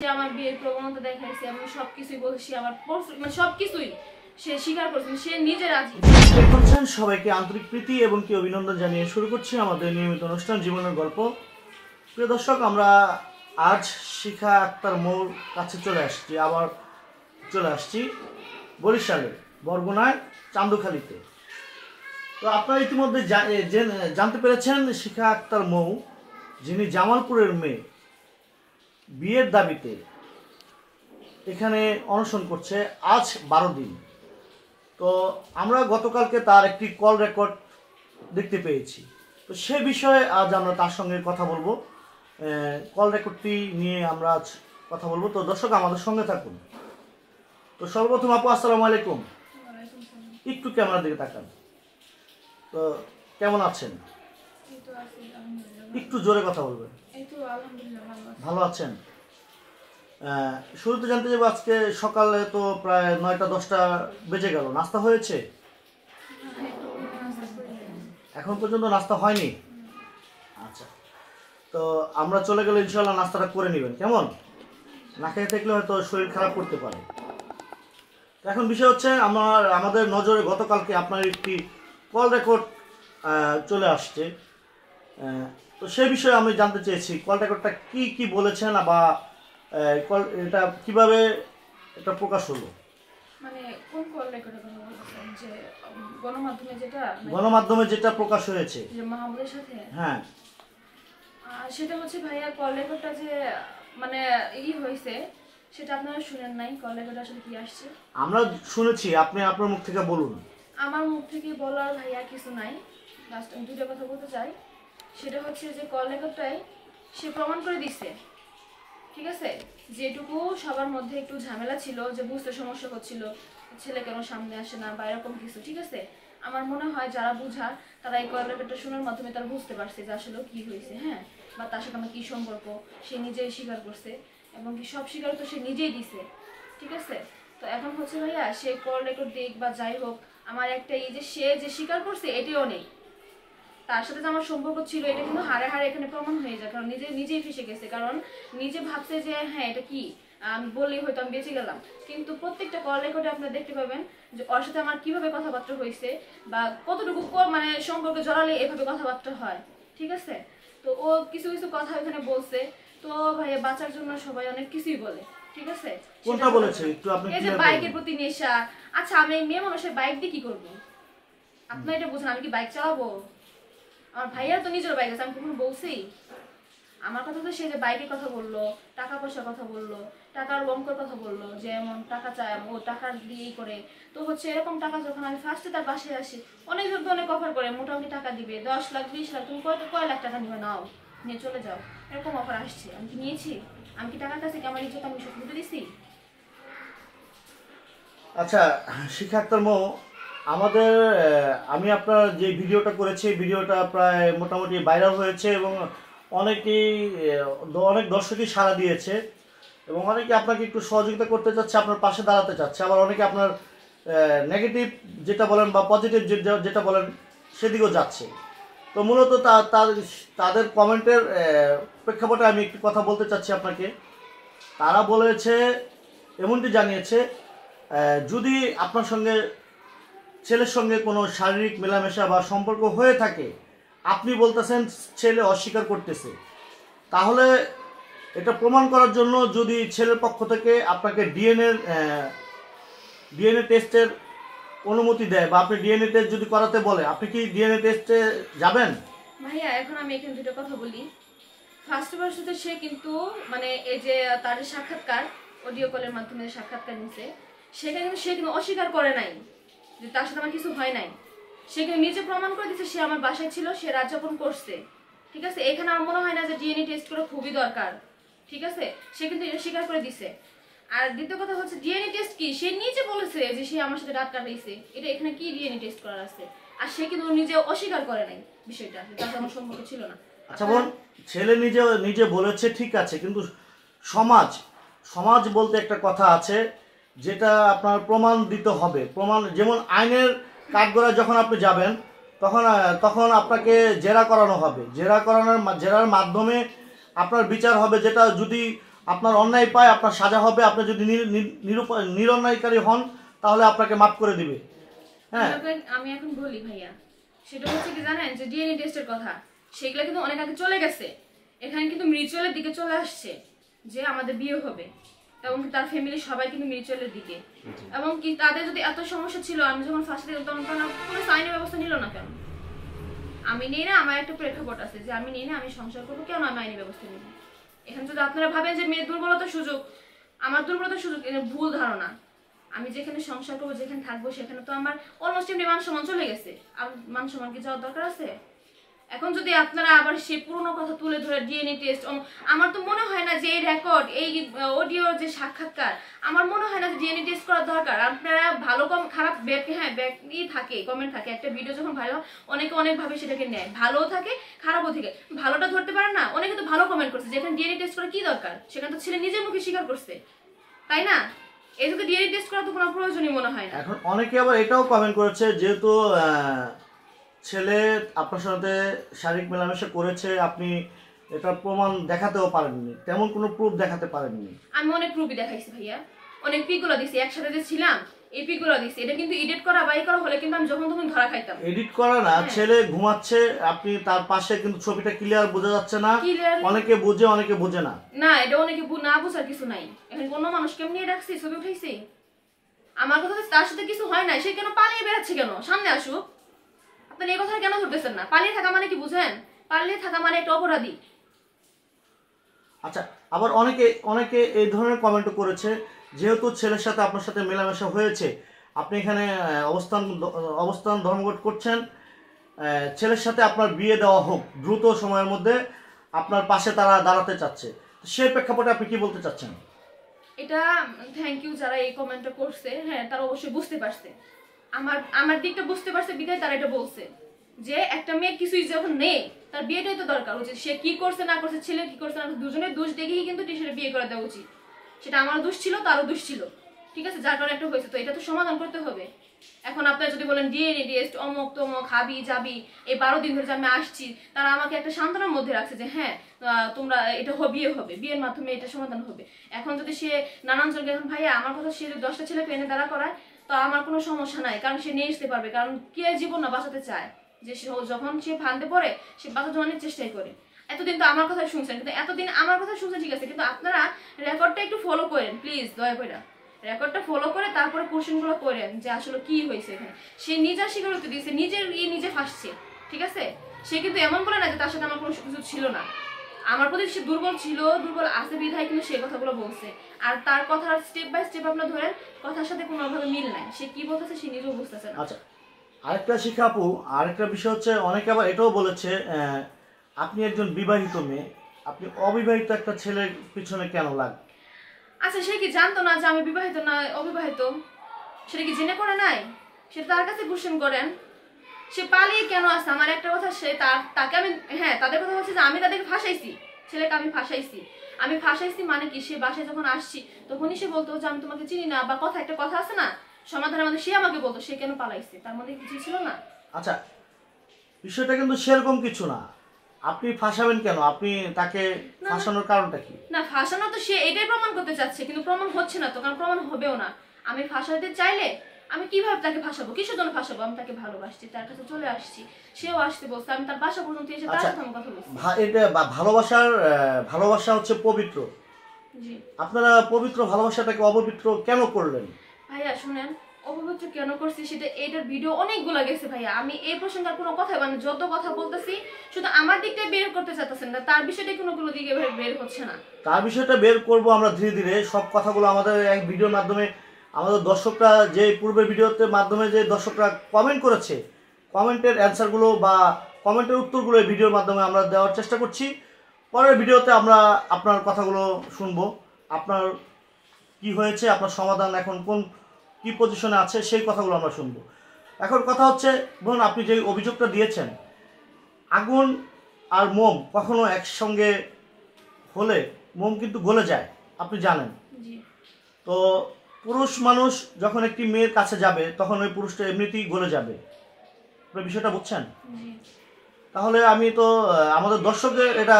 আমার বিয়ের প্রবণতা দেখাইছে আমি সবকিছুই বলছি আমার মানে সবকিছুই সবাইকে আন্তরিক প্রীতি এবং অভিনন্দন জানিয়ে শুরু আমাদের নিয়মিত অনুষ্ঠান জীবনের গল্প। প্রিয় দর্শক, আমরা আজ শিখা আক্তার কাছে চলে আসছি, আবার চলে আসছি বরিশালে, বরগুনায়, চান্দুখালিতে। তো আপনারা ইতিমধ্যে জানতে পেরেছেন শিখা আক্তার মৌ, যিনি জামালপুরের মেয়ে বিয়ের দাবিতে এখানে অনশন করছে আজ বারো দিন। তো আমরা গতকালকে তার একটি কল রেকর্ড দেখতে পেয়েছি। তো সে বিষয়ে আজ আমরা তার সঙ্গে কথা বলব। কল রেকর্ডটি নিয়ে আমরা আজ কথা বলব। তো দর্শক আমাদের সঙ্গে থাকুন। তো সর্বপ্রথম আপু আসসালামু আলাইকুম। একটু ক্যামেরার দিকে তাকান। তো কেমন আছেন। একটু জোরে কথা বলবেন। ভালো আছি। ভালো আছেন শুরুতে জানতে যাব আজকে সকালে তো প্রায় নয়টা, দশটা বেজে গেল। নাস্তা হয়েছে। এখন পর্যন্ত নাস্তা হয়নি? আচ্ছা। তো আমরা চলে গেলে ইনশাল্লাহ নাস্তাটা করে নেবেন। কেমন? না খেয়ে থাকলে হয়তো শরীর খারাপ করতে পারে। এখন বিষয় হচ্ছে আমার, আমাদের নজরে গতকালকে আপনার একটি কল রেকর্ড চলে আসছে। তো সেই বিষয়ে আমি জানতে চেয়েছি। কল রেকর্ডটা কি কি বলেছেন বা কল এটা কীভাবে এটা প্রকাশ হলো? মানে কোন কল রেকর্ডের কথা বলছেন? যে গণমাধ্যমে যেটা গণমাধ্যমে যেটা প্রকাশ হয়েছে। যে মাহমুদের সাথে? হ্যাঁ। সেটা হচ্ছে ভাইয়া কল রেকর্ডটা যে মানে ই হয়েছে সেটা আপনারা শুনেন নাই। কল রেকর্ড আসলে কি আসছে? আমরা শুনেছি আপনি আপনার মুখ থেকে বলুন। আমার মুখ থেকে বলার ভাইয়া কিছু নাই। লাস্ট আমি দুটো কথা বলতে চাই। সেটা হচ্ছে যে কল লেখকটাই সে প্রমাণ করে দিচ্ছে ঠিক আছে? যেটুকু সবার মধ্যে একটু ঝামেলা ছিল যে বুঝতে সমস্যা হচ্ছিল, ছেলে কেন সামনে আসে না বা এরকম কিছু, ঠিক আছে? আমার মনে হয় যারা বুঝার তারা এই রেকর্ডটা শোনার মাধ্যমে তারা বুঝতে পারছে যে আসলে কি হয়েছে হ্যাঁ? বা তার সাথে আমার কী সম্পর্ক, সে নিজেই স্বীকার করছে এবং কি সব স্বীকার তো সে নিজেই দিছে, ঠিক আছে? তো এখন হচ্ছে ভাইয়া, সে কল রেকর্ড দিক বা যাই হোক, আমার একটা এই যে সে যে স্বীকার করছে, এটিও নেই। তার সাথে যে আমার সম্পর্ক ছিল এটা কিন্তু হারে হারে এখানে প্রমাণ হয়ে যায় কারণ নিজে নিজেই ফেসে গেছে। কারণ নিজে ভাবছে যে হ্যাঁ এটা কি? আমি বললেই হয়তো আমি বেঁচে গেলাম। কিন্তু প্রত্যেকটা কল রেকর্ডে আপনারা দেখতে পাবেন যে ওর সাথে আমার কীভাবে কথাবার্তা হয়েছে বা কতটুকু মানে সম্পর্কে জড়ালে এভাবে কথাবার্তা হয়। ঠিক আছে? তো ও কিছু কিছু কথা ওখানে বলছে। তো ভাইয়া বাঁচার জন্য সবাই অনেক কিছুই বলে। ঠিক আছে? কোনটা বলেছে? একটু আপনি এই যে বাইকের প্রতি নেশা। আচ্ছা আমি মেয়ে মানুষের বাইক দিয়ে কি করব? আপনার এটা বুঝেন আমি কি বাইক চালাবো? আমার ভাইয়া তো নিজের বাইক আছে, আমি কখনো বলছি। আমার কথা তো সে যে বাইকের কথা বলল, টাকা পয়সার কথা বলল, টাকার অঙ্কের কথা বলল যে এমন টাকা চায় ও টাকা দিয়েই করে। তো হচ্ছে এরকম টাকা যখন আমি ফার্স্টে তার বাসায় আসি, অনেক তো অনেক অফার করে, মোটামুটি টাকা দিবে, দশ লাখ, বিশ লাখ, তুমি কয় কয় লাখ টাকা নিবে? নাও, নিয়ে চলে যাও। এরকম অফার আসছে। আমি কি নিয়েছি? আমি কি টাকার কাছে কি আমার ইজ্জত আমি সব দিছি? আচ্ছা মৌ আমাদের আমি আপনার যে ভিডিওটা করেছি ভিডিওটা প্রায় মোটামুটি ভাইরাল হয়েছে এবং অনেকেই অনেক দর্শকই সাড়া দিয়েছে এবং অনেকে আপনাকে একটু সহযোগিতা করতে চাচ্ছে, আপনার পাশে দাঁড়াতে চাচ্ছে। আবার অনেকে আপনার নেগেটিভ যেটা বলেন বা পজিটিভ যেটা বলেন, সেদিকেও যাচ্ছে। তো মূলত তাদের কমেন্টের প্রেক্ষাপটে আমি একটি কথা বলতে চাচ্ছি আপনাকে। তারা বলেছে, এমনটি জানিয়েছে যদি আপনার সঙ্গে ছেলের সঙ্গে কোনো শারীরিক মেলামেশা বা সম্পর্ক হয়ে থাকে, আপনি বলতেছেন ছেলে অস্বীকার করতেছে। তাহলে এটা প্রমাণ করার জন্য যদি ছেলের পক্ষ থেকে আপনাকে ডিএনএ ডিএনএ টেস্টের অনুমতি দেয় বা আপনি ডিএনএ টেস্ট যদি করাতে বলে, আপনি কি ডিএনএ টেস্টে যাবেন? ভাইয়া, এখন আমি এখানে দুটো কথা বলি। ফার্স্ট অফ অল সে কিন্তু মানে এই যে তার সাক্ষাৎকার অডিও কলের মাধ্যমে সাক্ষাৎকার নিছে সেখানে কিন্তু সে কিন্তু অস্বীকার করে নাই। যে তার সাথে আমার কিছু হয় নাই। সে কিন্তু নিজে প্রমাণ করে দিচ্ছে সে আমার বাসায় ছিল, সে রাত যাপন করছে। ঠিক আছে? এখানে আমার মনে হয় না যে ডিএনএ টেস্ট করা খুবই দরকার। ঠিক আছে? সে কিন্তু এটা স্বীকার করে দিছে। আর দ্বিতীয় কথা হচ্ছে ডিএনএ টেস্ট কি? সে নিজে বলেছে যে সে আমার সাথে রাত কাটাইছে। এটা এখানে কি ডিএনএ টেস্ট করার আছে? আর সে কিন্তু নিজে অস্বীকার করে নাই বিষয়টা তার আমার সম্পর্ক ছিল না। আচ্ছা বোন, ছেলে নিজে নিজে বলেছে ঠিক আছে, কিন্তু সমাজ সমাজ বলতে একটা কথা আছে। যেটা আপনার প্রমাণ দিতে হবে। প্রমাণ, যেমন আইনের কাঠগড়ায় যখন আপনি যাবেন, তখন তখন আপনাকে জেরা করানো হবে। জেরা করানোর জেরার মাধ্যমে আপনার বিচার হবে যেটা যদি আপনার অন্যায় পায়, আপনার সাজা হবে, আপনি যদি নিরন্যায়কারী হন, তাহলে আপনাকে মাফ করে দিবে। হ্যাঁ। আমি এখন বলি ভাইয়া, সেটা হচ্ছে কি জানেন, যে ডিএনএ টেস্টের কথা, সেগুলো কিন্তু অনেক আগে চলে গেছে। এখানে কিন্তু মিউচুয়ালের দিকে চলে আসছে, যে আমাদের বিয়ে হবে। এবং তার ফ্যামিলি সবাই কিন্তু মিউচুয়ালের দিকে। এবং কি তাদের যদি এত সমস্যা ছিল আমি যখন ফার্স্ট দিলাম তখন কেন কোনো আইনি ব্যবস্থা নিল না কেন? আমি নিই না আমার একটা প্রেক্ষাপট আছে যে আমি নিই না আমি সংসার করব কেন আমি আইনি ব্যবস্থা নিব? এখানে যদি আপনারা ভাবেন যে মেয়ের দুর্বলতার সুযোগ আমার দুর্বলতার সুযোগ ভুল ধারণা। আমি যেখানে সংসার করব যেখানে থাকব সেখানে তো আমার অলমোস্ট এমনি মান সম্মান চলে গেছে। আর মান সম্মান কি যাওয়ার দরকার আছে? এখন যদি আপনারা আবার সে পুরনো কথা তুলে ধরে ডিএনএ টেস্ট আমার তো মনে হয় না যে এই রেকর্ড এই অডিও যে সাক্ষাৎকার, আমার মনে হয় না যে ডিএনএ টেস্ট করার দরকার। আপনারা ভালো কম, খারাপ ব্যাক হ্যাঁ ব্যাকই থাকে কমেন্ট থাকে। একটা ভিডিও যখন ভালো অনেকে অনেকভাবে সেটাকে নেয়। ভালোও থাকে, খারাপও থাকে। ভালোটা ধরতে পারে না, অনেকে তো ভালো কমেন্ট করছে যেখানে ডিএনএ টেস্ট করা কি দরকার? সেখানে তো ছেলে নিজের মুখে স্বীকার করছে। তাই না? এই ডিএনএ টেস্ট করা তো কোনো প্রয়োজনই মনে হয় না। এখন অনেকে আবার এটাও কমেন্ট করেছে, যেহেতু ছেলে আপনার সাথে শারীরিক মেলামেশা করেছে আপনি এটা প্রমাণ দেখাতেও পারেননি। তেমন কোনো প্রুফ দেখাতে পারেননি। আমি অনেক প্রুফই দেখাইছি ভাইয়া। অনেক পিকগুলো দিছি একসাথে যে ছিলাম এই পিকগুলো দিছি। এটা কিন্তু এডিট করা বাই করা হলে কিন্তু আমি যখন তখন ধরা খাইতাম। এডিট করা না হ্যাঁ। ছেলে ঘুমাচ্ছে আপনি তার পাশে কিন্তু ছবিটা ক্লিয়ার বোঝা যাচ্ছে না। Clear? অনেকে বোঝে অনেকে বোঝে না। না এটা অনেকে বু- না বুঝার কিছু নাই। এখন কোনো মানুষ কেমনি রাখছি ছবি উঠাইছি? আমার কথা হচ্ছে তার সাথে কিছু হয় নাই সে কেন পালিয়ে বেড়াচ্ছে কেন? সামনে আসুক। আপনি এই কথা কেন ধরতেছেন না? পালিয়ে থাকা মানে কি বুঝেন? পালিয়ে থাকা মানে একটা অপরাধী। আচ্ছা আবার অনেকে অনেকে এই ধরনের কমেন্টও করেছে যেহেতু ছেলের সাথে আপনার সাথে মেলামেশা হয়েছে আপনি এখানে অবস্থান অবস্থান ধর্মঘট করছেন ছেলের সাথে আপনার বিয়ে দেওয়া হোক দ্রুত সময়ের মধ্যে আপনার পাশে তারা দাঁড়াতে চাচ্ছে। সেই প্রেক্ষাপটে আপনি কি বলতে চাচ্ছেন? এটা থ্যাংক ইউ যারা এই কমেন্টটা করছে হ্যাঁ তারা অবশ্যই বুঝতে পারছে। আমার আমার দিকটা বুঝতে পারছে, বিধায় তারা এটা বলছে। যে একটা মেয়ে কিছুই যখন নেই, তার বিয়েটাই তো দরকার উচিত। সে কি করছে, না করছে, ছেলে কি করছে, না দুজনের দোষ দেখেই কিন্তু টিচারের বিয়ে করে দেওয়া উচিত। সেটা আমার দোষ ছিল, তারও দোষ ছিল। ঠিক আছে? যার কারণে একটা হয়েছে, তো এটা তো সমাধান করতে হবে। এখন আপনারা যদি বলেন, ডিএনএ টেস্ট অমক, তমক, হাবি যাবি এই বারো দিন ধরে যে আমি আসছি, তারা আমাকে একটা সান্ত্বনার মধ্যে রাখছে যে হ্যাঁ তোমরা এটা বিয়ে হবে। বিয়ের মাধ্যমে এটা সমাধান হবে। এখন যদি সে নানান জনকে এখন ভাইয়া, আমার কথা সে দশটা ছেলে পেনে দাঁড়া করায় তো আমার কোনো সমস্যা নাই, কারণ সে নিয়ে আসতে পারবে, কারণ কে জীবন না বাঁচাতে চায়? যে সে যখন সে ফান্দে পড়ে, সে জন্য অনেক চেষ্টাই করে। এতদিন তো আমার কথা শুনছেন, কিন্তু এতদিন আমার কথা শুনছেন, ঠিক আছে, কিন্তু আপনারা রেকর্ডটা একটু ফলো করেন প্লিজ দয়া করে। রেকর্ডটা ফলো করে তারপরে কোশ্চেনগুলো করেন, যে আসলে কি হয়েছে এখানে। সে নিজের স্বীকারোক্তি দিয়েছে, নিজের ইয়ে নিজে ফাঁসছে, ঠিক আছে? সে কিন্তু এমন বলে না যে তার সাথে আমার কোনো কিছু ছিল না। আমার প্রতি সে দুর্বল ছিল দুর্বল আছে বিধায় কিন্তু সে কথাগুলো বলছে। আর তার কথা স্টেপ বাই স্টেপ আপনার ধরেন কথার সাথে কোনোভাবে মিল নাই। সে কি বলতেছে সে নিজেও বুঝতেছে না। আচ্ছা আরেকটা শিখা আপু আরেকটা বিষয় হচ্ছে অনেকে আবার এটাও বলেছে আপনি একজন বিবাহিত মেয়ে আপনি অবিবাহিত একটা ছেলের পিছনে কেন লাগ? আচ্ছা সে কি জানতো না যে আমি বিবাহিত না অবিবাহিত? সেটা কি জেনে করে নাই? সেটা তার কাছে কোশ্চেন করেন। সে পালিয়ে কেন আসছে? আমার একটা কথা সে তার তাকে আমি হ্যাঁ তাদের কথা হচ্ছে যে আমি তাদেরকে ফাঁসাইছি। ছেলেকে আমি ফাঁসাইছি। আমি ফাঁসাইছি মানে কি? সে বাসায় যখন আসছি তখনই সে বলতো যে আমি তোমাকে চিনি না বা কথা একটা কথা আছে না? সমাধানের মধ্যে সে আমাকে বলতো সে কেন পালাইছে? তার মধ্যে কিছু ছিল না? আচ্ছা বিষয়টা কিন্তু সেরকম কিছু না। আপনি ফাঁসাবেন কেন? আপনি তাকে ফাঁসানোর কারণটা কি? না ফাঁসানো তো সে এটাই প্রমাণ করতে চাচ্ছে কিন্তু প্রমাণ হচ্ছে না তো কারণ প্রমাণ হবেও না। আমি ফাঁসাতে চাইলে আমি কীভাবে তাকে ফাঁসাবো? কিসের জন্য ফাঁসাবো? আমি তাকে ভালোবাসছি তার কাছে চলে আসছি। সেও আসতে বলছে আমি তার বাসা পর্যন্ত এসে তার আচ্ছা। সাথে কথা বলছি। এটা ভালোবাসার ভালোবাসা হচ্ছে পবিত্র। জি। আপনারা পবিত্র ভালোবাসাটাকে অপবিত্র কেন করলেন? ভাইয়া শুনেন অপবিত্র কেন করছি সেটা এটার ভিডিও অনেকগুলো গেছে ভাইয়া। আমি এই প্রসঙ্গে কোনো কথা মানে যত কথা বলতেছি শুধু আমার দিকটাই বের করতে চাইতেছেন না তার বিষয়টা কোনো কোনো দিকে বের হচ্ছে না। তার বিষয়টা বের করব আমরা ধীরে ধীরে। সব কথাগুলো আমাদের এক ভিডিওর মাধ্যমে আমাদের দর্শকরা যে পূর্বের ভিডিওতে মাধ্যমে যে দর্শকরা কমেন্ট করেছে কমেন্টের অ্যান্সারগুলো বা কমেন্টের উত্তরগুলো এই ভিডিওর মাধ্যমে আমরা দেওয়ার চেষ্টা করছি। পরের ভিডিওতে আমরা আপনার কথাগুলো শুনব। আপনার কি হয়েছে আপনার সমাধান এখন কোন কি পজিশনে আছে সেই কথাগুলো আমরা শুনব। এখন কথা হচ্ছে ধরুন আপনি যে অভিযোগটা দিয়েছেন আগুন আর মোম কখনো একসঙ্গে হলে মোম কিন্তু গলে যায় আপনি জানেন। তো পুরুষ মানুষ যখন একটি মেয়ের কাছে যাবে তখন ওই পুরুষটা এমনিতেই গলে যাবে। বিষয়টা বুঝছেন? তাহলে আমি তো আমাদের দর্শকদের এটা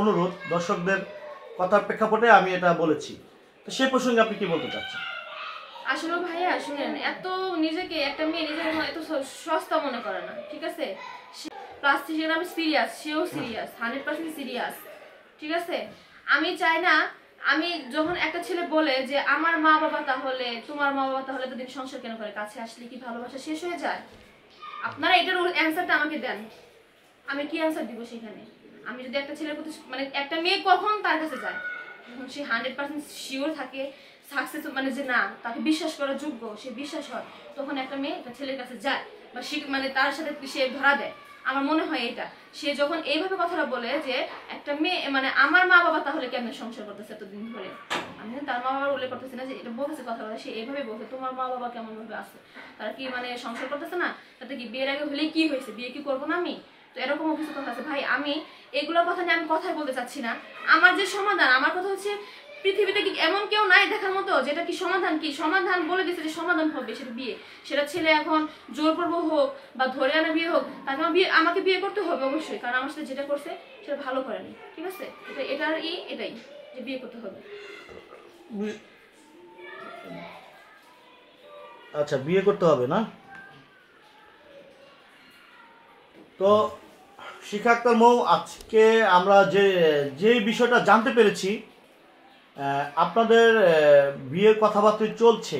অনুরোধ দর্শকদের কথার প্রেক্ষাপটে আমি এটা বলেছি। তো সেই প্রসঙ্গে আপনি কি বলতে চাচ্ছেন? আসলে ভাইয়া শুনেন এত নিজেকে একটা মেয়ে নিজের মনে এত সস্তা মনে করে না ঠিক আছে? প্লাস সেখানে আমি সিরিয়াস সেও সিরিয়াস হান্ড্রেড পার্সেন্ট সিরিয়াস ঠিক আছে? আমি চাই না আমি যখন একটা ছেলে বলে যে, আমার মা বাবা তাহলে, তোমার মা বাবা তাহলে এতদিন সংসার কেন করে? কাছে আসলে কি ভালোবাসা শেষ হয়ে যায়? আপনারা এটার অ্যান্সারটা আমাকে দেন। আমি কি অ্যান্সার দিব সেখানে? আমি যদি একটা ছেলের প্রতি মানে একটা মেয়ে কখন তার কাছে যায়? যখন সে হান্ড্রেড পার্সেন্ট শিওর থাকে সাকসেস মানে যে না, তাকে বিশ্বাস করার যোগ্য, সে বিশ্বাস হয়, তখন একটা মেয়ে একটা ছেলের কাছে যায় বা মানে তার সাথে সে ধরা দেয়। আমার মনে হয় এটা। সে যখন এইভাবে কথাটা বলে যে একটা মেয়ে মানে আমার মা বাবা তাহলে কেমন সংসার করতেছে এতদিন ধরে? আমি তার মা বাবার উল্লেখ করতেছি না যে এটা বলতেছে কথা বলে, সে এইভাবে বলছে, তোমার মা বাবা কেমন ভাবে আছে? তারা কি মানে সংসার করতেছে না? তাতে কি বিয়ের আগে হলেই কি হয়েছে? বিয়ে কি করব না আমি? তো এরকম কিছু কথা আছে। ভাই, আমি এগুলোর কথা নিয়ে আমি কথাই বলতে চাচ্ছি না। আমার যে সমাধান, আমার কথা হচ্ছে পৃথিবীতে কি এমন কেউ নাই দেখার মতো? যেটা কি সমাধান কি? সমাধান বলে দিচ্ছে যে সমাধান হবে সেটা বিয়ে। সেটা ছেলে এখন জোরপূর্ব হোক বা ধরে আনা বিয়ে হোক, তাকে আমার বিয়ে, আমাকে বিয়ে করতে হবে অবশ্যই। কারণ আমার সাথে যেটা করছে, সেটা ভালো করেনি। ঠিক আছে? এটা, এটার ই, এটাই যে বিয়ে করতে হবে। আচ্ছা বিয়ে করতে হবে না? তো শিখা আক্তার মৌ, আজকে আমরা যে যে বিষয়টা জানতে পেরেছি আপনাদের বিয়ের কথাবার্তা চলছে।